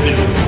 dele.